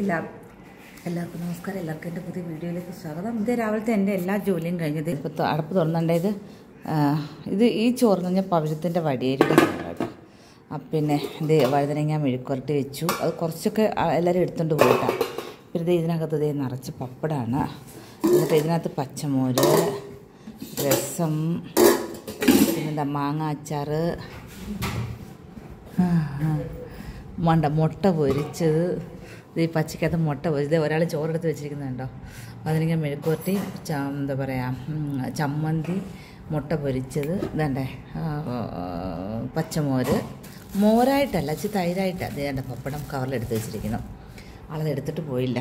എല്ലാ എല്ലാവർക്കും നമസ്കാരം. എല്ലാവർക്കും എന്റെ പുതിയ വീഡിയോയിലേക്ക് സ്വാഗതം. ഇത് രാവിലത്തെ എന്റെ എല്ലാ ജോലിയും കഴിഞ്ഞത് ഇപ്പോൾ അടപ്പ് തുറന്നുണ്ടായത് ഇത് ഈ ചോറ് പറഞ്ഞാൽ പവിഴത്തിന്റെ വടിയേരിയുടെ കേട്ടോ പിന്നെ ഇത് വഴുതനങ്ങ മെഴുക്കുരട്ടി വെച്ചു. അത് കുറച്ചൊക്കെ എല്ലാവരും എടുത്തുകൊണ്ട് പോയിട്ടാണ് പിന്നെ ഇത് ഇതിനകത്ത് ഇത് നിറച്ച് പപ്പടാണ്. എന്നിട്ട് ഇതിനകത്ത് പച്ചമോര് രസം പിന്നെന്താ മാങ്ങ അച്ചാർ മണ്ട മുട്ട പൊരിച്ചത്. ഇത് ഈ പച്ചക്കകത്ത് മുട്ട ഇത് ഒരാൾ ചോറെടുത്ത് വെച്ചിരിക്കുന്നുണ്ടോ? അതിനിങ്ങനെ ച എന്താ പറയുക ചമ്മന്തി മുട്ട പൊരിച്ചത് ഇതണ്ടേ പച്ചമോര്. മോരായിട്ടല്ല ഇച്ചിരി തൈരായിട്ട്. വേണ്ട പപ്പടം കവറിലെടുത്ത് വെച്ചിരിക്കുന്നു. അളതെടുത്തിട്ട് പോയില്ല.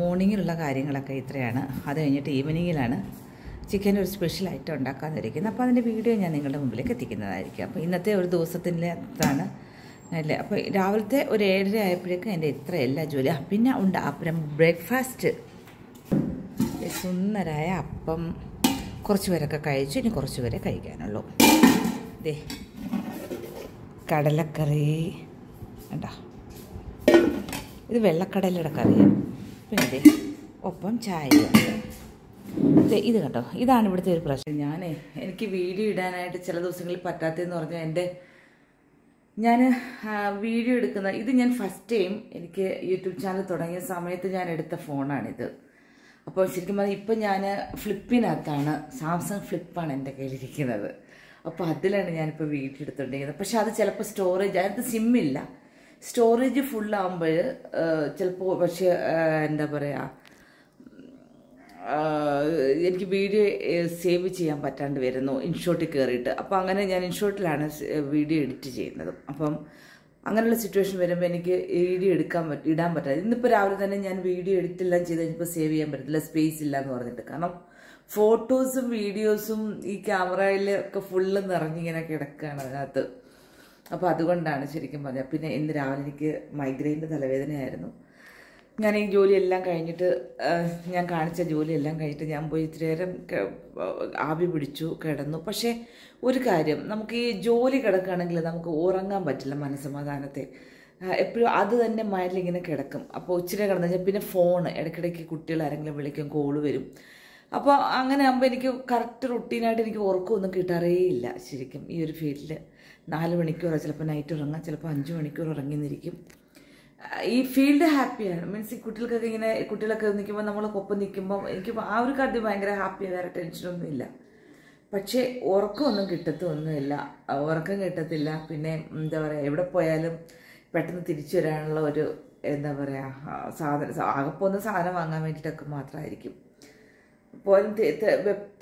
മോർണിംഗിലുള്ള കാര്യങ്ങളൊക്കെ ഇത്രയാണ്. അത് കഴിഞ്ഞിട്ട് ഈവനിങ്ങിലാണ് ചിക്കൻ ഒരു സ്പെഷ്യൽ ഐറ്റം ഉണ്ടാക്കാമെന്നിരിക്കുന്നത് അപ്പോൾ അതിന്റെ വീഡിയോ ഞാൻ നിങ്ങളുടെ മുമ്പിലേക്ക് എത്തിക്കുന്നതായിരിക്കും. അപ്പോൾ ഇന്നത്തെ ഒരു ദിവസത്തിന്റെതാണ് അല്ലേ? അപ്പോൾ രാവിലത്തെ ഒരു ഏഴര ആയപ്പോഴേക്കും എന്റെ ഇത്ര എല്ലാ ജോലി. പിന്നെ ഉണ്ട് അപ്പം ബ്രേക്ക്ഫാസ്റ്റ്. സുന്ദരായ അപ്പം കുറച്ച് പേരൊക്കെ കഴിച്ചു ഇനി കുറച്ച് പേരെ കഴിക്കാനുള്ളൂ. ദേ കടലക്കറി. കണ്ടോ? ഇത് വെള്ളക്കടലയുടെ കറിയാണ് പിന്നെ ഒപ്പം ചായ ഇത് കേട്ടോ ഇതാണ് ഇവിടുത്തെ ഒരു പ്രശ്നം. ഞാനേ എനിക്ക് വീഡിയോ ഇടാനായിട്ട് ചില ദിവസങ്ങളിൽ പറ്റാത്തതെന്ന് പറഞ്ഞാൽ എന്റെ ഞാൻ വീഡിയോ എടുക്കുന്ന ഇത് ഞാൻ ഫസ്റ്റ് ടൈം എനിക്ക് യൂട്യൂബ് ചാനൽ തുടങ്ങിയ സമയത്ത് ഞാൻ എടുത്ത ഫോണാണിത്. അപ്പോൾ ശരിക്കും പറഞ്ഞാൽ ഇപ്പം ഞാൻ ഫ്ലിപ്പിനകത്താണ് സാംസങ് ഫ്ലിപ്പാണ് എന്റെ കയ്യിലിരിക്കുന്നത്. അപ്പോൾ അതിലാണ് ഞാനിപ്പോൾ വീഡിയോ എടുത്തുകൊണ്ടിരിക്കുന്നത്. പക്ഷെ അത് ചിലപ്പോൾ സ്റ്റോറേജ് അതിനകത്ത് സിമ്മില്ല സ്റ്റോറേജ് ഫുള്ളാകുമ്പോൾ ചിലപ്പോൾ പക്ഷേ എന്താ പറയുക എനിക്ക് വീഡിയോ സേവ് ചെയ്യാൻ പറ്റാണ്ട് വരുന്നു ഇൻഷോട്ടിൽ കയറിയിട്ട് അപ്പോൾ അങ്ങനെ ഞാൻ ഇൻഷോട്ടിലാണ് വീഡിയോ എഡിറ്റ് ചെയ്യുന്നത്. അപ്പം അങ്ങനെയുള്ള സിറ്റുവേഷൻ വരുമ്പോൾ എനിക്ക് വീഡിയോ എടുക്കാൻ പറ്റും ഇടാൻ പറ്റാതെ ഇന്നിപ്പോൾ രാവിലെ തന്നെ ഞാൻ വീഡിയോ എഡിറ്റെല്ലാം ചെയ്ത് കഴിഞ്ഞപ്പോൾ സേവ് ചെയ്യാൻ പറ്റത്തില്ല സ്പേസ് ഇല്ല എന്ന് പറഞ്ഞിട്ട്. കാരണം ഫോട്ടോസും വീഡിയോസും ഈ ക്യാമറയിൽ ഒക്കെ ഫുള്ള് നിറഞ്ഞിങ്ങനെ കിടക്കുകയാണ് അതിനകത്ത്. അപ്പോൾ അതുകൊണ്ടാണ് ശരിക്കും പറഞ്ഞത് പിന്നെ ഇന്ന് രാവിലെ എനിക്ക് മൈഗ്രെയിന്റെ തലവേദനയായിരുന്നു. ഞാൻ ഈ ജോലിയെല്ലാം കഴിഞ്ഞിട്ട് ഞാൻ കാണിച്ച ജോലിയെല്ലാം കഴിഞ്ഞിട്ട് ഞാൻ പോയി ഇത്തിരി നേരം ആവി പിടിച്ചു കിടന്നു. പക്ഷേ ഒരു കാര്യം നമുക്ക് ഈ ജോലി കിടക്കുകയാണെങ്കിൽ നമുക്ക് ഉറങ്ങാൻ പറ്റില്ല മനസ്സമാധാനത്തെ. എപ്പോഴും അത് തന്നെ മൈൻഡിലിങ്ങനെ കിടക്കും. അപ്പോൾ ഉച്ചിരി കിടന്നു കഴിഞ്ഞാൽ പിന്നെ ഫോൺ ഇടയ്ക്കിടയ്ക്ക് കുട്ടികൾ ആരെങ്കിലും വിളിക്കും കോൾ വരും. അപ്പോൾ അങ്ങനെ ആകുമ്പോൾ എനിക്ക് കറക്റ്റ് റുട്ടീനായിട്ട് എനിക്ക് ഉറക്കമൊന്നും കിട്ടാറേ ഇല്ല ശരിക്കും ഈ ഒരു ഫീൽഡിൽ നാല് മണിക്കൂറോ ചിലപ്പോൾ നൈറ്റ് ഉറങ്ങാം ചിലപ്പോൾ അഞ്ച് മണിക്കൂർ ഉറങ്ങിന്നിരിക്കും. ഈ ഫീൽഡ് ഹാപ്പിയാണ്. മീൻസ് ഈ കുട്ടികൾക്കൊക്കെ ഇങ്ങനെ കുട്ടികളൊക്കെ നിൽക്കുമ്പോൾ നമ്മളൊക്കെ ഒപ്പം നിൽക്കുമ്പോൾ എനിക്ക് ആ ഒരു കാര്യം ഭയങ്കര ഹാപ്പിയാണ് വേറെ ടെൻഷനൊന്നും ഇല്ല. പക്ഷേ ഉറക്കമൊന്നും കിട്ടത്തൊന്നുമില്ല. ഉറക്കം കിട്ടത്തില്ല. പിന്നെ എന്താ പറയുക എവിടെ പോയാലും പെട്ടെന്ന് തിരിച്ചു വരാനുള്ള ഒരു എന്താ പറയുക സാധനം ആകെപ്പോന്ന് സാധനം വാങ്ങാൻ വേണ്ടിയിട്ടൊക്കെ മാത്രമായിരിക്കും. പോലും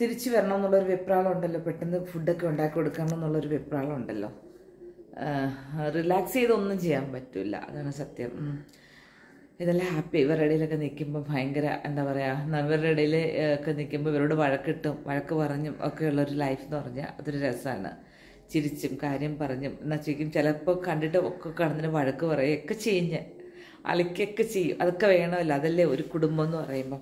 തിരിച്ചു വരണം എന്നുള്ളൊരു വെപ്രാളം ഉണ്ടല്ലോ. പെട്ടെന്ന് ഫുഡൊക്കെ ഉണ്ടാക്കി കൊടുക്കണം എന്നുള്ളൊരു വെപ്രാളം ഉണ്ടല്ലോ. റിലാക്സ് ചെയ്തൊന്നും ചെയ്യാൻ പറ്റില്ല അതാണ് സത്യം. ഇതെല്ലാം ഹാപ്പി ഇവരുടെ ഇടയിലൊക്കെ നിൽക്കുമ്പോൾ ഭയങ്കര എന്താ പറയുക ഇവരുടെ ഇടയിൽ ഒക്കെ നിൽക്കുമ്പോൾ ഇവരോട് വഴക്കിട്ടും വഴക്ക് പറഞ്ഞും ഒക്കെ ഉള്ളൊരു ലൈഫ് എന്ന് പറഞ്ഞാൽ അതൊരു രസമാണ് ചിരിച്ചും കാര്യം പറഞ്ഞും. എന്നാൽ ശരിക്കും ചിലപ്പോൾ കണ്ടിട്ട് ഒക്കെ കാണുന്നതിന് വഴക്ക് പറയുകയൊക്കെ ചെയ്യും ഞാൻ. അളിക്കൊക്കെ ചെയ്യും. അതൊക്കെ വേണമല്ലോ. അതല്ലേ ഒരു കുടുംബം എന്ന് പറയുമ്പോൾ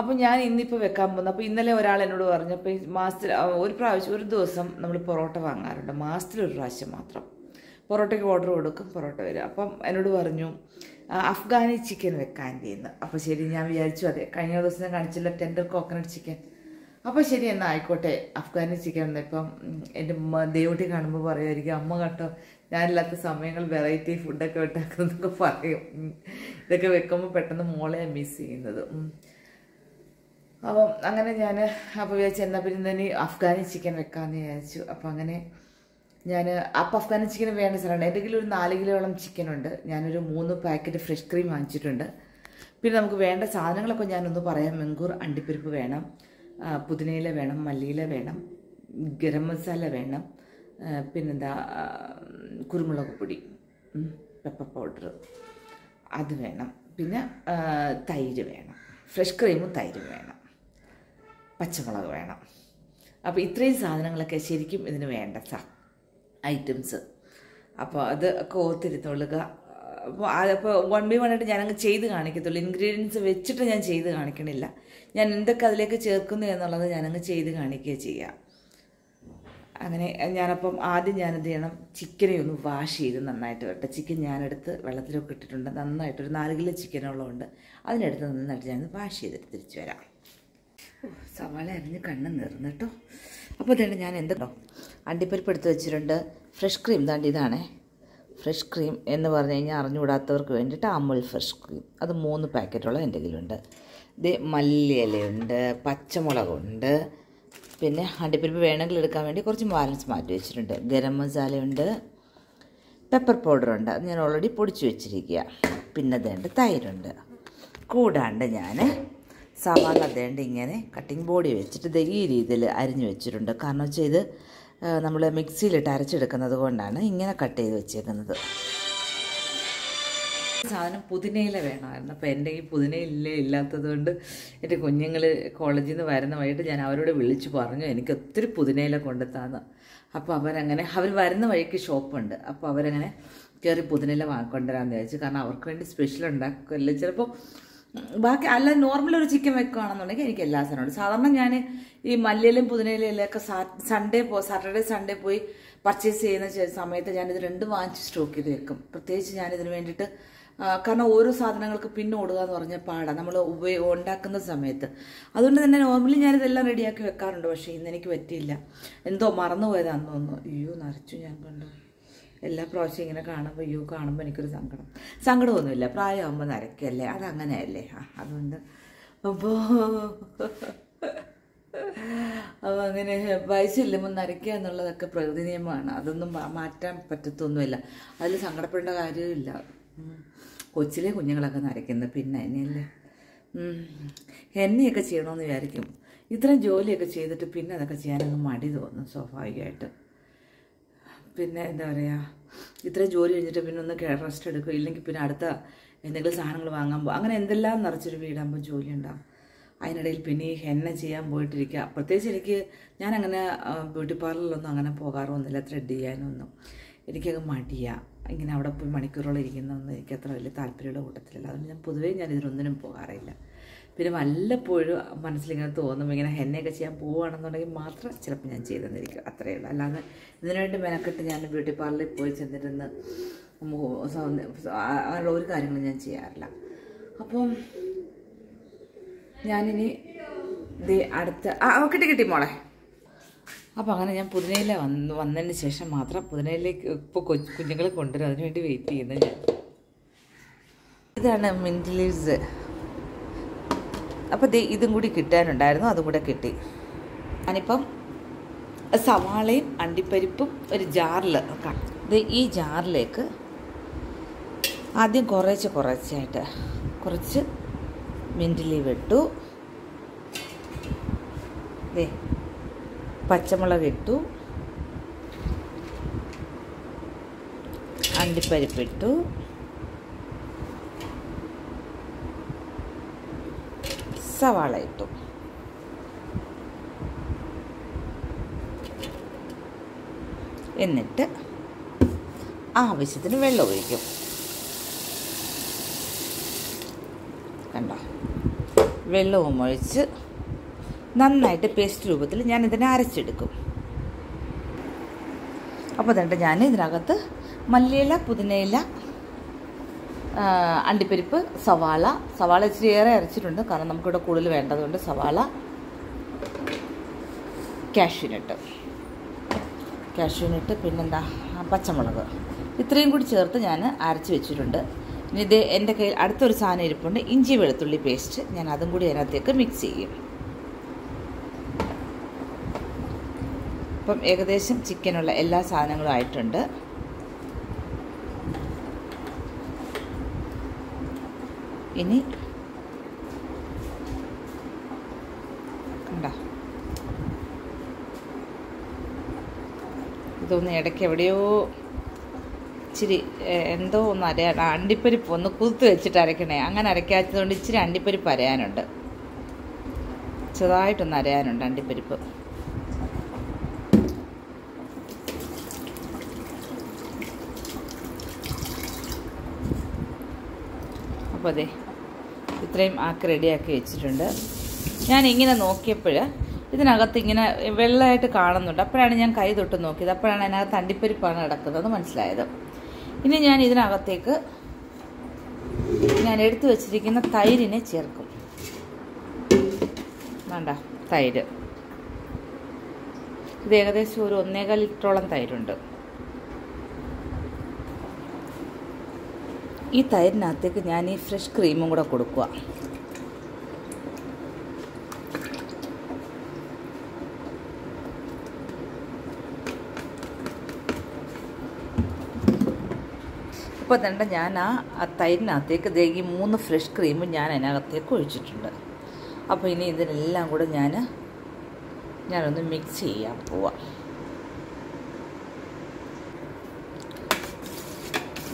അപ്പോൾ ഞാൻ ഇന്നിപ്പോൾ വെക്കാൻ പോകുന്നു. അപ്പോൾ ഇന്നലെ ഒരാൾ എന്നോട് പറഞ്ഞു അപ്പോൾ മാസത്തിൽ ഒരു പ്രാവശ്യം ഒരു ദിവസം നമ്മൾ പൊറോട്ട വാങ്ങാറുണ്ട്. മാസത്തിൽ ഒരു പ്രാവശ്യം മാത്രം. പൊറോട്ടയ്ക്ക് ഓർഡർ കൊടുക്കും പൊറോട്ട വരും. അപ്പം എന്നോട് പറഞ്ഞു അഫ്ഗാനി ചിക്കൻ വെക്കാൻ ചെയ്യുന്നു അപ്പോൾ ശരി ഞാൻ വിചാരിച്ചു അതെ കഴിഞ്ഞ ദിവസം കാണിച്ചില്ല ടെൻഡർ കോക്കനട്ട് ചിക്കൻ അപ്പോൾ ശരി എന്നാൽ ആയിക്കോട്ടെ അഫ്ഗാനി ചിക്കൻ ഇപ്പം എന്റെ ദേവട്ടി കാണുമ്പോൾ പറയുമായിരിക്കും അമ്മ കേട്ടോ ഞാനില്ലാത്ത സമയങ്ങൾ വെറൈറ്റി ഫുഡൊക്കെ ഉണ്ടാക്കുന്നതൊക്കെ പറയും. ഇതൊക്കെ വെക്കുമ്പോൾ പെട്ടെന്ന് മോളെ മിസ് ചെയ്യുന്നത്. അപ്പം അങ്ങനെ ഞാൻ അപ്പോൾ വിചാരിച്ചു എന്നാൽ പിന്നെ തന്നെ അഫ്ഗാനി ചിക്കൻ വെക്കാമെന്ന് വിചാരിച്ചു. അപ്പോൾ അങ്ങനെ ഞാൻ അപ്പം അഫ്ഗാനി ചിക്കൻ വേണ്ട സ്ഥലമാണ് എന്റെ ഒരു നാല് കിലോളം ചിക്കൻ ഉണ്ട്. ഞാനൊരു മൂന്ന് പാക്കറ്റ് ഫ്രഷ് ക്രീം വാങ്ങിച്ചിട്ടുണ്ട്. പിന്നെ നമുക്ക് വേണ്ട സാധനങ്ങളൊക്കെ ഞാനൊന്ന് പറയാം. മെങ്കൂർ അണ്ടിപ്പരിപ്പ് വേണം. പുതിനയില വേണം. മല്ലിയില വേണം. ഗരം മസാല വേണം. പിന്നെന്താ കുരുമുളക് പൊടി പെപ്പർ പൗഡർ അത് വേണം. പിന്നെ തൈര് വേണം. ഫ്രഷ് ക്രീമും തൈരും വേണം. പച്ചമുളക് വേണം. അപ്പോൾ ഇത്രയും സാധനങ്ങളൊക്കെ ശരിക്കും ഇതിന് വേണ്ട സാ ഐറ്റംസ്. അപ്പോൾ അത് ഒക്കെ ഓർത്തിരുത്തൊള്ളുക അപ്പോൾ അതപ്പോൾ വൺ ബൈ വൺ ആയിട്ട് ഞാനങ്ങ് ചെയ്ത് കാണിക്കത്തുള്ളൂ. ഇൻഗ്രീഡിയൻസ് വെച്ചിട്ട് ഞാൻ ചെയ്ത് കാണിക്കണില്ല. ഞാൻ എന്തൊക്കെ അതിലേക്ക് ചേർക്കുന്നു എന്നുള്ളത് ഞാനങ്ങ് ചെയ്ത് കാണിക്കുക ചെയ്യാം. അങ്ങനെ ഞാനപ്പം ആദ്യം ഞാൻ എന്ത് ചെയ്യണം? ചിക്കനെ ഒന്ന് വാഷ് ചെയ്ത് നന്നായിട്ട് വരട്ടെ. ചിക്കൻ ഞാനെടുത്ത് വെള്ളത്തിലൊക്കെ ഇട്ടിട്ടുണ്ട്. നന്നായിട്ട് ഒരു നാല് കിലോ ചിക്കനുള്ളതുകൊണ്ട് അതിനെടുത്ത് നന്നായിട്ട് ഞാൻ വാഷ് ചെയ്തിട്ട് തിരിച്ചു വരാം. സവാള അരിഞ്ഞ് കണ്ണ് നിറഞ്ഞു കേട്ടോ അപ്പോൾ തന്നെ ഞാൻ എന്തോ അണ്ടിപ്പരിപ്പ് എടുത്ത് വെച്ചിട്ടുണ്ട്. ഫ്രഷ് ക്രീം താണ്ടി ഇതാണേ. ഫ്രഷ് ക്രീം എന്ന് പറഞ്ഞു കഴിഞ്ഞാൽ അറിഞ്ഞുകൂടാത്തവർക്ക് വേണ്ടിയിട്ട് അമുൽ ഫ്രഷ് ക്രീം അത് മൂന്ന് പാക്കറ്റോളം എന്റെ കയ്യിലുണ്ട്. ഇത് മല്ലിയിലയുണ്ട് പച്ചമുളകുണ്ട് പിന്നെ അണ്ടിപ്പരിപ്പ് വേണമെങ്കിൽ എടുക്കാൻ വേണ്ടി കുറച്ച് ബാലൻസ് മാറ്റി വെച്ചിട്ടുണ്ട്. ഗരം മസാലയുണ്ട് പെപ്പർ പൗഡറുണ്ട് അത് ഞാൻ ഓൾറെഡി പൊടിച്ച് വെച്ചിരിക്കുക പിന്നെ അതേണ്ട തൈരുണ്ട്. കൂടാണ്ട് ഞാൻ സവാള അതേണ്ട ഇങ്ങനെ കട്ടിംഗ് ബോഡി വെച്ചിട്ട് ദേ ഈ രീതിയിൽ അരിഞ്ഞു വെച്ചിട്ടുണ്ട്. കാരണം വെച്ചാൽ ഇത് നമ്മൾ മിക്സിയിലിട്ട് അരച്ചെടുക്കുന്നത് കൊണ്ടാണ് ഇങ്ങനെ കട്ട് ചെയ്ത് വെച്ചേക്കുന്നത്. സാധനം പുതിനയില വേണമായിരുന്നു. അപ്പോൾ എന്റെ ഈ പുതിനയില ഇല്ലാത്തത് കൊണ്ട് എന്റെ കുഞ്ഞുങ്ങൾ കോളേജിൽ നിന്ന് വരുന്ന വഴിയിട്ട് ഞാൻ അവരോട് വിളിച്ചു പറഞ്ഞു എനിക്ക് ഒത്തിരി പുതിനയില കൊണ്ടുത്താന്ന് അപ്പോൾ അവരങ്ങനെ അവർ വരുന്ന വഴിക്ക് ഷോപ്പുണ്ട്. അപ്പോൾ അവരങ്ങനെ കയറി പുതിനയില വാങ്ങിക്കൊണ്ടുവരാമെന്ന് വിചാരിച്ചു. കാരണം അവർക്ക് വേണ്ടി സ്പെഷ്യൽ ഉണ്ടാക്കില്ല. ചിലപ്പോൾ ബാക്കി അല്ല നോർമൽ ഒരു ചിക്കൻ വെക്കുകയാണെന്നുണ്ടെങ്കിൽ എനിക്ക് എല്ലാ സാധനമുണ്ട് സാധാരണ ഞാൻ ഈ മല്ലിയിലും പുതിനയിലും ഒക്കെ സൺഡേ പോ സാറ്റർഡേ സൺഡേ പോയി പർച്ചേസ് ചെയ്യുന്ന സമയത്ത് ഞാനിത് രണ്ടും വാങ്ങിച്ച് സ്റ്റോക്ക് ചെയ്ത് വെക്കും. പ്രത്യേകിച്ച് ഞാനിതിന് വേണ്ടിയിട്ട് കാരണം ഓരോ സാധനങ്ങൾക്ക് പിന്നെ ഓടുക എന്ന് പറഞ്ഞാൽ പാടാണ് നമ്മൾ ഉപയോഗ ഉണ്ടാക്കുന്ന സമയത്ത്. അതുകൊണ്ട് തന്നെ നോർമലി ഞാനിതെല്ലാം റെഡിയാക്കി വെക്കാറുണ്ട്. പക്ഷേ ഇന്ന് എനിക്ക് പറ്റിയില്ല. എന്തോ മറന്നുപോയതാണെന്ന് തോന്നുന്നു. അയ്യോ നിറച്ചു ഞാൻ കണ്ടു. എല്ലാ പ്രാവശ്യം ഇങ്ങനെ കാണുമ്പോൾ അയ്യോ കാണുമ്പോൾ എനിക്കൊരു സങ്കടം. സങ്കടമൊന്നുമില്ല പ്രായമാകുമ്പോൾ നരക്കല്ലേ? അതങ്ങനെയല്ലേ ആ അതുകൊണ്ട് അപ്പോൾ അപ്പോൾ അങ്ങനെ വയസ്സില്ലുമ്പോൾ നരയ്ക്കുക എന്നുള്ളതൊക്കെ പ്രകൃതി നിയമമാണ്. അതൊന്നും മാറ്റാൻ പറ്റത്തൊന്നുമില്ല. അതിൽ സങ്കടപ്പെടേണ്ട കാര്യമില്ല. കൊച്ചിലെ കുഞ്ഞുങ്ങളൊക്കെ നരയ്ക്കുന്നത് പിന്നെ എന്നെയല്ലേ. എന്നെയൊക്കെ ചെയ്യണമെന്ന് വിചാരിക്കും. ഇത്രയും ജോലിയൊക്കെ ചെയ്തിട്ട് പിന്നെ അതൊക്കെ ചെയ്യാനൊന്നും മടി തോന്നും സ്വാഭാവികമായിട്ട്. പിന്നെ എന്താ പറയുക ഇത്രയും ജോലി കഴിഞ്ഞിട്ട് പിന്നെ ഒന്ന് റെസ്റ്റ് എടുക്കും ഇല്ലെങ്കിൽ പിന്നെ അടുത്ത എന്തെങ്കിലും സാധനങ്ങൾ വാങ്ങാൻ പോകും അങ്ങനെ എന്തെല്ലാം നിറച്ചൊരു വീടാകുമ്പോൾ ജോലി ഉണ്ടാകും അതിനിടയിൽ പിന്നെ ഈ ഹെന്ന ചെയ്യാൻ പോയിട്ടിരിക്കുക. പ്രത്യേകിച്ച് എനിക്ക് ഞാനങ്ങനെ ബ്യൂട്ടി പാർലറിലൊന്നും അങ്ങനെ പോകാറൊന്നുമില്ല. ത്രെഡ് ചെയ്യാനൊന്നും. എനിക്കത് മടിയാണ് ഇങ്ങനെ അവിടെ പോയി മണിക്കൂറോളം ഇരിക്കുന്നൊന്നും എനിക്ക് അത്ര വലിയ താല്പര്യമുള്ള കൂട്ടത്തിലല്ല. അതുകൊണ്ട് ഞാൻ പൊതുവേ ഞാൻ ഇതിനൊന്നിനും പോകാറില്ല പിന്നെ വല്ലപ്പോഴും മനസ്സിലിങ്ങനെ തോന്നും ഇങ്ങനെ ഹെന്നയൊക്കെ ചെയ്യാൻ പോവുകയാണെന്നുണ്ടെങ്കിൽ മാത്രം ചിലപ്പോൾ ഞാൻ ചെയ്തു തന്നിരിക്കും. അത്രയേ ഉള്ളൂ. അല്ലാതെ ഇതിനുവേണ്ടി മെനക്കെട്ട് ഞാൻ ബ്യൂട്ടി പാർലറിൽ പോയി ചെന്നിരുന്ന് അങ്ങനെയുള്ള ഒരു കാര്യങ്ങളും ഞാൻ ചെയ്യാറില്ല. അപ്പം ഞാനിനി അടുത്ത് ആ കിട്ടി കിട്ടി മോളെ. അപ്പോൾ അങ്ങനെ ഞാൻ പുതിനയില വന്ന് വന്നതിന് ശേഷം മാത്രം പുതിനയിലേക്ക് ഇപ്പോൾ കൊച്ചു കുഞ്ഞുങ്ങളെ കൊണ്ടുവരും അതിനുവേണ്ടി വെയിറ്റ് ചെയ്യുന്നത് ഞാൻ. ഇതാണ് മിന്റ് ലീവ്സ്. അപ്പോൾ ദേ ഇതും കൂടി കിട്ടാനുണ്ടായിരുന്നു അതും കൂടെ കിട്ടി. ഞാനിപ്പം സവാളയും അണ്ടിപ്പരിപ്പും ഒരു ജാറിൽ ദേ ഈ ജാറിലേക്ക് ആദ്യം കുറേശ്ശെ കുറച്ചായിട്ട് കുറച്ച് മിന്റ് ലീവ് ഇട്ടു ദേ പച്ചമുളക് ഇട്ടു. അണ്ടിപ്പരിപ്പ് ഇട്ടു സവാള ഇട്ടു എന്നിട്ട് ആവശ്യത്തിന് വെള്ളം ഒഴിക്കും. കണ്ടോ? വെള്ളവും ഒഴിച്ച് നന്നായിട്ട് പേസ്റ്റ് രൂപത്തിൽ ഞാൻ ഇതിനെ അരച്ചെടുക്കും. അപ്പോൾ തന്നെ ഞാൻ ഇതിനകത്ത് മല്ലിയില പുതിനയില അണ്ടിപ്പരിപ്പ് സവാള. സവാള ഇച്ചിരി ഏറെ അരച്ചിട്ടുണ്ട്. കാരണം നമുക്കിവിടെ കൂടുതൽ വേണ്ടതുകൊണ്ട് സവാള കാഷ്യൂനട്ട്. കാഷ്യൂനട്ട് പിന്നെന്താ? പച്ചമുളക്. ഇത്രയും കൂടി ചേർത്ത് ഞാൻ അരച്ച് വെച്ചിട്ടുണ്ട്. ഇനി ഇത് എന്റെ കയ്യിൽ അടുത്തൊരു സാധനം ഇരിപ്പുണ്ട്. ഇഞ്ചി വെളുത്തുള്ളി പേസ്റ്റ്. ഞാൻ അതും കൂടി അതിനകത്തേക്ക് മിക്സ് ചെയ്യും. അപ്പം ഏകദേശം ചിക്കനുള്ള എല്ലാ സാധനങ്ങളും ആയിട്ടുണ്ട്. ഇനി കണ്ട? ഇതൊന്ന് ഇടയ്ക്ക് എവിടെയോ ഇച്ചിരി എന്തോ ഒന്ന് അരയാൻ അണ്ടിപ്പരിപ്പ് ഒന്ന് കുത്ത് വെച്ചിട്ട് അരക്കണേ അങ്ങനെ അരയ്ക്കാത്തതുകൊണ്ട് ഇച്ചിരി അണ്ടിപ്പരിപ്പ് അരയാനുണ്ട്. ചെറുതായിട്ടൊന്ന് അരയാനുണ്ട് അണ്ടിപ്പരിപ്പ്. അപ്പോൾ അതെ ഇത്രയും ആക്കി റെഡിയാക്കി വെച്ചിട്ടുണ്ട്. ഞാൻ ഇങ്ങനെ നോക്കിയപ്പോൾ ഇതിനകത്ത് ഇങ്ങനെ വെള്ളമായിട്ട് കാണുന്നുണ്ട്. അപ്പോഴാണ് ഞാൻ കൈ തൊട്ട് നോക്കിയത്. അപ്പോഴാണ് അതിനകത്ത് തണ്ടിപ്പരിപ്പാണ് കിടക്കുന്നത് മനസ്സിലായത്. ഇനി ഞാൻ ഇതിനകത്തേക്ക് ഞാൻ എടുത്തു വച്ചിരിക്കുന്ന തൈരിനെ ചേർക്കും. വേണ്ട തൈര്. ഇത് ഏകദേശം ഒരു ഒന്നേകാൽ ലിറ്ററോളം തൈരുണ്ട്. ഈ തൈരിനകത്തേക്ക് ഞാൻ ഈ ഫ്രഷ് ക്രീമും കൂടെ കൊടുക്കുക ഇപ്പോൾ തന്നെ ഞാൻ ആ തൈരിനകത്തേക്ക് ഈ മൂന്ന് ഫ്രഷ് ക്രീമും ഞാൻ അതിനകത്തേക്ക് ഒഴിച്ചിട്ടുണ്ട്. അപ്പോൾ ഇനി ഇതിനെല്ലാം കൂടെ ഞാൻ ഞാനൊന്ന് മിക്സ് ചെയ്യാൻ പോവാം.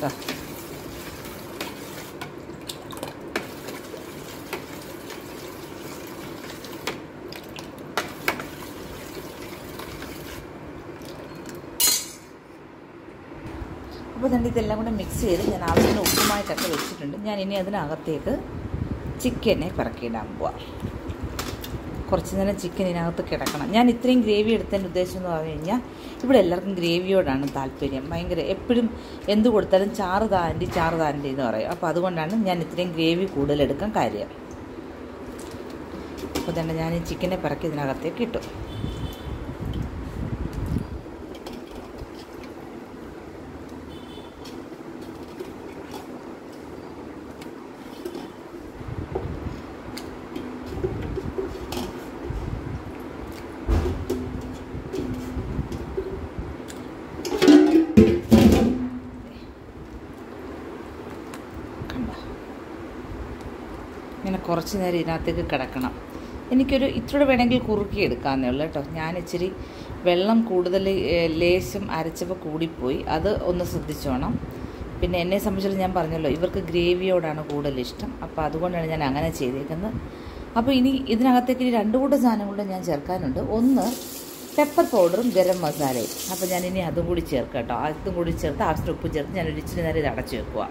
ദാ. തന്നെ ഇതെല്ലാം കൂടെ മിക്സ് ചെയ്ത് ഞാൻ ആവശ്യത്തിന് ഉപ്പുമായിട്ടൊക്കെ വെച്ചിട്ടുണ്ട്. ഞാൻ ഇനി അതിനകത്തേക്ക് ചിക്കനെ പിറക്കിയിടാൻ പോവാം. കുറച്ച് നേരം ചിക്കൻ ഇതിനകത്ത് കിടക്കണം. ഞാൻ ഇത്രയും ഗ്രേവി എടുത്തതിന്റെ ഉദ്ദേശം എന്ന് പറഞ്ഞു കഴിഞ്ഞാൽ ഇവിടെ എല്ലാവർക്കും ഗ്രേവിയോടാണ് താല്പര്യം. ഭയങ്കര എപ്പോഴും എന്ത് കൊടുത്താലും ചാറ് താന്റെ ചാറ് താന്റെ എന്ന് പറയും. അപ്പോൾ അതുകൊണ്ടാണ് ഞാൻ ഇത്രയും ഗ്രേവി കൂടുതലെടുക്കാൻ കാര്യം. അപ്പോൾ തന്നെ ഞാൻ ഈ ചിക്കനെ പിറക്കി ഇതിനകത്തേക്ക് ഇട്ടു. കുറച്ച് നേരം ഇതിനകത്തേക്ക് കിടക്കണം. എനിക്കൊരു ഇത്രയുടെ വേണമെങ്കിൽ കുറുക്കി എടുക്കാമെന്നേ ഉള്ളൂ കേട്ടോ. ഞാൻ ഇച്ചിരി വെള്ളം കൂടുതൽ ലേശം അരച്ചപ്പോൾ കൂടിപ്പോയി. അത് ഒന്ന് ശ്രദ്ധിച്ചോണം. പിന്നെ എന്നെ സംബന്ധിച്ചിടത്തോളം ഞാൻ പറഞ്ഞല്ലോ ഇവർക്ക് ഗ്രേവിയോടാണ് കൂടുതൽ ഇഷ്ടം അപ്പോൾ അതുകൊണ്ടാണ് ഞാൻ അങ്ങനെ ചെയ്തേക്കുന്നത്. അപ്പോൾ ഇനി ഇതിനകത്തേക്ക് ഇനി രണ്ട് കൂട്ടം കൂടെ ഞാൻ ചേർക്കാനുണ്ട്. ഒന്ന് പെപ്പർ പൗഡറും ഗരം മസാലയും. അപ്പോൾ ഞാൻ ഇനി അതും കൂടി ചേർക്കാം കേട്ടോ. അതും കൂടി ചേർത്ത് ആവശ്യത്തിന് ഉപ്പ് ചേർത്ത് ഞാൻ ഒരു ഇച്ചിരി നേരം ഇത് അടച്ചു വെക്കുക.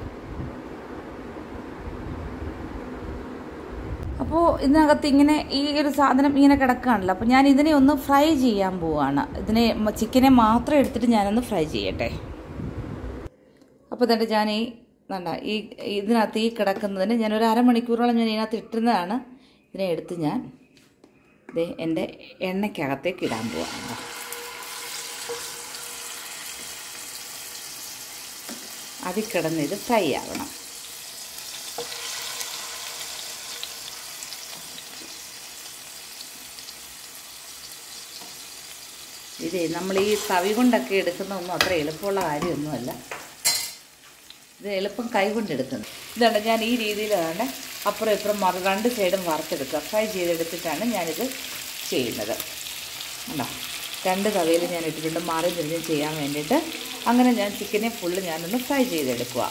അപ്പോൾ ഇതിനകത്ത് ഇങ്ങനെ ഈ ഒരു സാധനം ഇങ്ങനെ കിടക്കുകയാണല്ലോ അപ്പോൾ ഞാൻ ഇതിനെ ഒന്ന് ഫ്രൈ ചെയ്യാൻ പോവാണ്. ഇതിനെ ചിക്കനെ മാത്രം എടുത്തിട്ട് ഞാനൊന്ന് ഫ്രൈ ചെയ്യട്ടെ. അപ്പോൾ തന്നെ ഞാൻ ഈ വേണ്ട ഈ ഇതിനകത്ത് ഈ കിടക്കുന്നതിന് ഞാൻ ഒരു അരമണിക്കൂറോളം ഞാൻ ഇതിനകത്ത് ഇട്ടുന്നതാണ് ഇതിനെ എടുത്ത് ഞാൻ ഇത് എന്റെ എണ്ണയ്ക്കകത്തേക്ക് ഇടാൻ പോവാണ്. അതിൽ കിടന്ന് ഇത് ഫ്രൈ ആവണം. ഇതേ നമ്മൾ ഈ തവി കൊണ്ടൊക്കെ എടുക്കുന്നതൊന്നും അത്ര എളുപ്പമുള്ള കാര്യമൊന്നുമല്ല. ഇത് എളുപ്പം കൈ കൊണ്ടെടുക്കുന്നു. ഇതാണ് ഞാൻ ഈ രീതിയിലാണ് അപ്പുറം ഇപ്പുറം മറ രണ്ട് സൈഡും വറുത്തെടുക്കുക. ഫ്രൈ ചെയ്തെടുത്തിട്ടാണ് ഞാനിത് ചെയ്യുന്നത്. ഉണ്ടോ രണ്ട് തവയിൽ ഞാൻ ഇട്ടിട്ടുണ്ട്. മാറി തിരിഞ്ഞ് ചെയ്യാൻ വേണ്ടിയിട്ട് അങ്ങനെ ഞാൻ ചിക്കനെ ഫുള്ള് ഞാനൊന്ന് ഫ്രൈ ചെയ്തെടുക്കുക.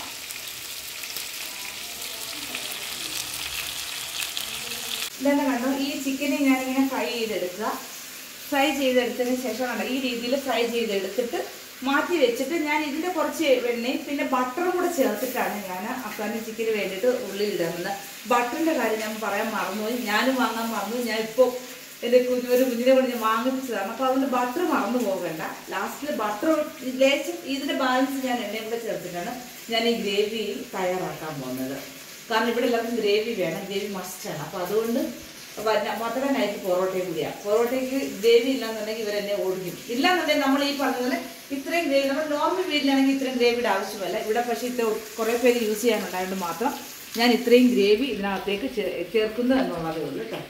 ഇതാണ് കണ്ടോ? ഈ ചിക്കനെ ഞാനിങ്ങനെ ഫ്രൈ ചെയ്തെടുക്കുക. ഫ്രൈ ചെയ്തെടുത്തതിന് ശേഷം കണ്ടോ ഈ രീതിയിൽ ഫ്രൈ ചെയ്തെടുത്തിട്ട് മാറ്റി വെച്ചിട്ട് ഞാൻ ഇതിന്റെ കുറച്ച് വെണ്ണയും പിന്നെ ബട്ടറും കൂടെ ചേർത്തിട്ടാണ് ഞാൻ അഫ്ഗാനി ചിക്കന് വേണ്ടിയിട്ട് ഉള്ളിൽ ഇടുന്നത്. ബട്ടറിന്റെ കാര്യം ഞാൻ പറയാൻ മറന്നുപോയി. ഞാനും വാങ്ങാൻ മറന്നു ഞാൻ ഇപ്പോൾ എന്റെ കുഞ്ഞു ഒരു കുഞ്ഞിനെ കൊണ്ട് ഞാൻ വാങ്ങിച്ചതാണ്. അപ്പോൾ അതുകൊണ്ട് ബട്ടർ മറന്നു പോകണ്ട. ലാസ്റ്റിൽ ബട്ടർ ലേശം ഇതിന്റെ ബാലൻസ് ഞാൻ എണ്ണയും കൂടെ ചേർത്തിട്ടാണ് ഞാൻ ഈ ഗ്രേവി തയ്യാറാക്കാൻ പോകുന്നത്. കാരണം ഇവിടെ എല്ലാവർക്കും ഗ്രേവി വേണം. ഗ്രേവി മസ്റ്റാണ് അപ്പോൾ അതുകൊണ്ട് മധുരനായിട്ട് പൊറോട്ടയും കൂടിയാണ് പൊറോട്ടയ്ക്ക് ഗ്രേവി ഇല്ലാന്നുണ്ടെങ്കിൽ ഇവരെന്നെ ഓടിക്കും. ഇല്ലാന്നുണ്ടെങ്കിൽ നമ്മൾ ഈ പറഞ്ഞ പോലെ ഇത്രയും ഗ്രേവി നമ്മൾ നോർമൽ വീട്ടിലാണെങ്കിൽ ഇത്രയും ഗ്രേവിയുടെ ആവശ്യമല്ല. ഇവിടെ പക്ഷേ ഇത്ര കുറേ പേര് യൂസ് ചെയ്യാനുണ്ടായതുകൊണ്ട് മാത്രം ഞാൻ ഇത്രയും ഗ്രേവി ഇതിനകത്തേക്ക് ചേർക്കുന്നു എന്നുള്ളതേ ഉള്ളൂ കേട്ടോ.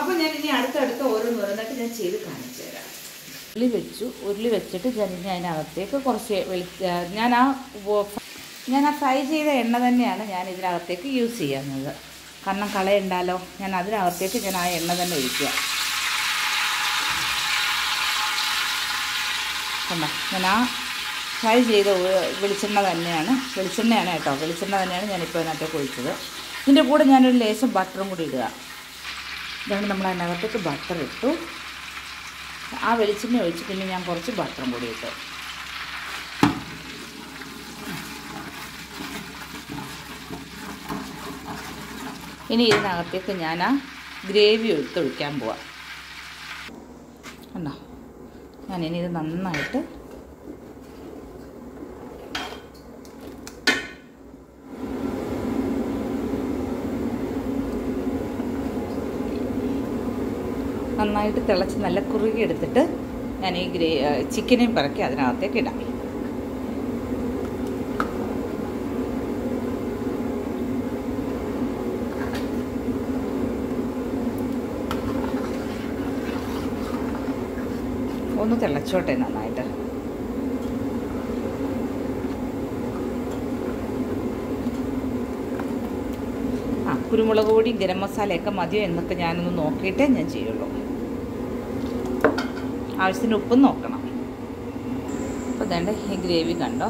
അപ്പോൾ ഞാൻ ഇനി അടുത്തടുത്ത് ഓരോന്ന് ഓരോന്നായിട്ട് ഞാൻ ചെയ്ത് കാണിച്ചു തരാം. ഉരുളി വെച്ചു. ഉരുളി വെച്ചിട്ട് ഞാൻ ഇനി അതിനകത്തേക്ക് കുറച്ച് വെളി ഞാൻ ആ ഞാൻ ആ ഫ്രൈ ചെയ്ത എണ്ണ തന്നെയാണ് ഞാൻ ഇതിനകത്തേക്ക് യൂസ് ചെയ്യുന്നത് കാരണം കളയുണ്ടല്ലോ ഞാൻ അതിനകത്തേക്ക് ഞാൻ ആ എണ്ണ തന്നെ ഒഴിക്കുക. ഞാൻ ആ ഫ്രൈ ചെയ്ത വെളിച്ചെണ്ണ തന്നെയാണ്. വെളിച്ചെണ്ണയാണ് കേട്ടോ. വെളിച്ചെണ്ണ തന്നെയാണ് ഞാനിപ്പോൾ അതിനകത്തേക്ക് ഒഴിച്ചത്. ഇതിന്റെ കൂടെ ഞാനൊരു ലേശം ബട്ടറും കൂടി ഇടുക. ഇതാണ് നമ്മൾ അതിനകത്തേക്ക് ബട്ടർ ഇട്ടു. ആ വെളിച്ചെണ്ണ ഒഴിച്ച് പിന്നെ ഞാൻ കുറച്ച് ബട്ടറും കൂടി ഇട്ടു. ഇനി ഇതിനകത്തേക്ക് ഞാൻ ആ ഗ്രേവി എടുത്ത് ഒഴിക്കാൻ പോവാം. ഞാനിനി ഇത് നന്നായിട്ട് നന്നായിട്ട് തിളച്ച് നല്ല കുറുകി എടുത്തിട്ട് ഞാൻ ഈ ഗ്രേ ചിക്കനെയും പറക്കി അതിനകത്തേക്ക് ഇടാം. ഒന്ന് തിളച്ചോട്ടെ നന്നായിട്ട്. ആ കുരുമുളക് പൊടി ഗരം മസാലയൊക്കെ മതിയോ എന്നൊക്കെ ഞാനൊന്ന് നോക്കിയിട്ടേ ഞാൻ ചെയ്യുള്ളൂ. ആവശ്യത്തിന് ഉപ്പും നോക്കണം. അപ്പോൾ വേണ്ട ഈ ഗ്രേവി കണ്ടോ?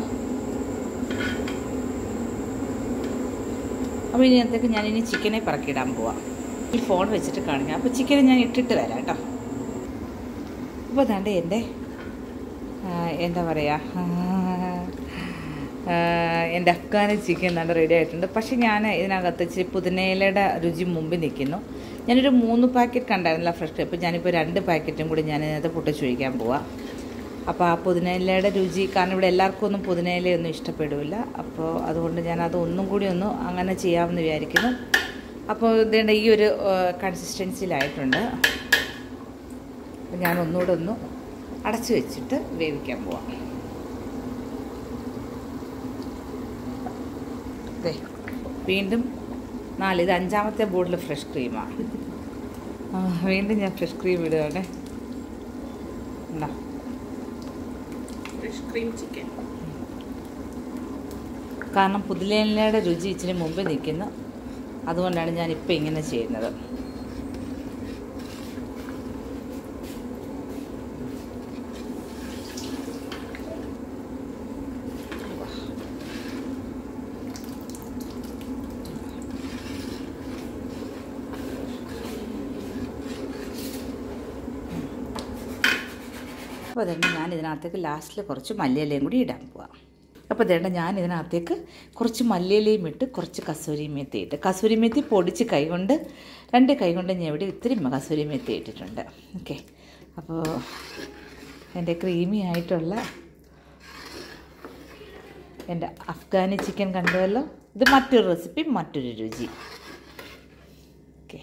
അപ്പോൾ ഇതിനകത്തേക്ക് ഞാനിനി ചിക്കനെ പറക്കിയിടാൻ പോവാം. ഈ ഫോൺ വെച്ചിട്ട് കാണിക്കാം. അപ്പോൾ ചിക്കനെ ഞാൻ ഇട്ടിട്ട് വരാം കേട്ടോ. അപ്പോൾ അതാണ്ട് എന്റെ എന്താ പറയുക എന്റെ അഫ്ഗാനി ചിക്കൻ നല്ല റെഡി ആയിട്ടുണ്ട്. പക്ഷേ ഞാൻ ഇതിനകത്ത് ഇച്ചിരി പുതിനയിലയുടെ രുചി മുമ്പിൽ നിൽക്കുന്നു. ഞാനൊരു മൂന്ന് പാക്കറ്റ് കണ്ടായിരുന്നില്ല ഫ്രഷ് അപ്പോൾ ഞാനിപ്പോൾ രണ്ട് പാക്കറ്റും കൂടി ഞാൻ ഇതിനകത്ത് പൊട്ടിച്ചൊഴിക്കാൻ പോവാം. അപ്പോൾ ആ പുതിനയിലയുടെ രുചി കാരണം ഇവിടെ എല്ലാവർക്കും ഒന്നും പുതിനയിലയൊന്നും ഇഷ്ടപ്പെടില്ല അപ്പോൾ അതുകൊണ്ട് ഞാൻ അത് ഒന്നും കൂടി ഒന്ന് അങ്ങനെ ചെയ്യാമെന്ന് വിചാരിക്കുന്നു. അപ്പോൾ ഇതേണ്ട ഈ ഒരു കൺസിസ്റ്റൻസിയിലായിട്ടുണ്ട് അപ്പോൾ ഞാൻ ഒന്നുകൂടെ ഒന്ന് അടച്ചു വെച്ചിട്ട് വേവിക്കാൻ പോവാം. അതെ വീണ്ടും നാല് ഇത് അഞ്ചാമത്തെ ബോർഡിൽ ഫ്രഷ് ക്രീമാണ് വീണ്ടും ഞാൻ ഫ്രഷ് ക്രീം ഇടുകയാണ്. എന്താ ഫ്രഷ് ക്രീം ചിക്കൻ. കാരണം പുതിലേനയുടെ രുചി ഇച്ചിരി മുമ്പ് നിൽക്കുന്നു. അതുകൊണ്ടാണ് ഞാൻ ഇപ്പം ഇങ്ങനെ ചെയ്യുന്നത്. അപ്പോൾ അതുകൊണ്ട് ഞാൻ ഇതിനകത്തേക്ക് ലാസ്റ്റിൽ കുറച്ച് മല്ലിയിലയും കൂടി ഇടാൻ പോവാം. അപ്പോൾ അതേണ്ട ഞാൻ ഇതിനകത്തേക്ക് കുറച്ച് മല്ലിയിലയും ഇട്ട് കുറച്ച് കസൂരി മെത്തി ഇട്ട്. കസൂരി മെത്തി പൊടിച്ച് കൈകൊണ്ട് രണ്ട് കൈ കൊണ്ട് ഞാൻ ഇവിടെ ഇത്തിരി കസൂരി മെത്തി ഇട്ടിട്ടുണ്ട്. ഓക്കെ. അപ്പോൾ എന്റെ ക്രീമി ആയിട്ടുള്ള എന്റെ അഫ്ഗാനി ചിക്കൻ കണ്ടുവല്ലോ? ഇത് മറ്റൊരു റെസിപ്പി മറ്റൊരു രുചി. ഓക്കെ.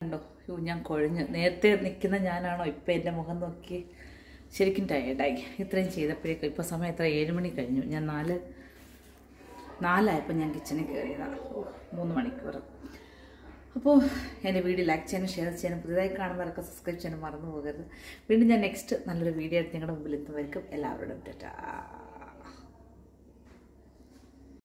കണ്ടോ? ഞാൻ കൊഴിഞ്ഞു. നേരത്തെ നിൽക്കുന്ന ഞാനാണോ ഇപ്പം എന്റെ മുഖം നോക്കി? ശരിക്കും ടയേർഡായി ഇത്രയും ചെയ്തപ്പോഴേക്കും ഇപ്പോൾ സമയം എത്ര? ഏഴ് മണി കഴിഞ്ഞു. ഞാൻ നാല് നാലായപ്പോൾ ഞാൻ കിച്ചണിൽ കയറിയതാണ് മൂന്ന് മണിക്കൂർ. അപ്പോൾ എന്റെ വീഡിയോ ലൈക്ക് ചെയ്യാനും ഷെയർ ചെയ്യാനും പുതിയതായി കാണുന്നവരൊക്കെ സബ്സ്ക്രൈബ് ചെയ്യാനും മറന്നു പോകരുത്. വീണ്ടും ഞാൻ നെക്സ്റ്റ് നല്ലൊരു വീഡിയോ ആയിട്ട് നിങ്ങളുടെ മുമ്പിൽ എത്തുമായിരിക്കും എല്ലാവരോടും ടാറ്റാ.